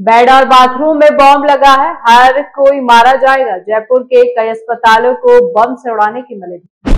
Bed और bathroom में bomb लगा है। हर कोई मारा जाएगा। जयपुर के कई अस्पतालों को बम से उड़ाने की मिलेगी